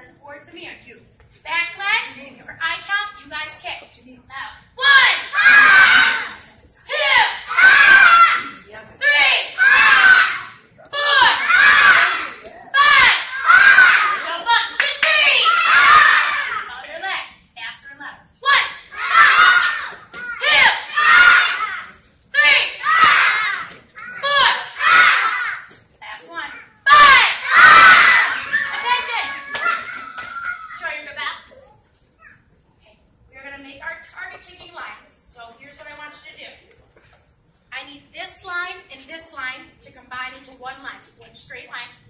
turn towards the mirror. You. Backlash. Or I count. You guys kick. Now. In this line to combine into one line, one straight line.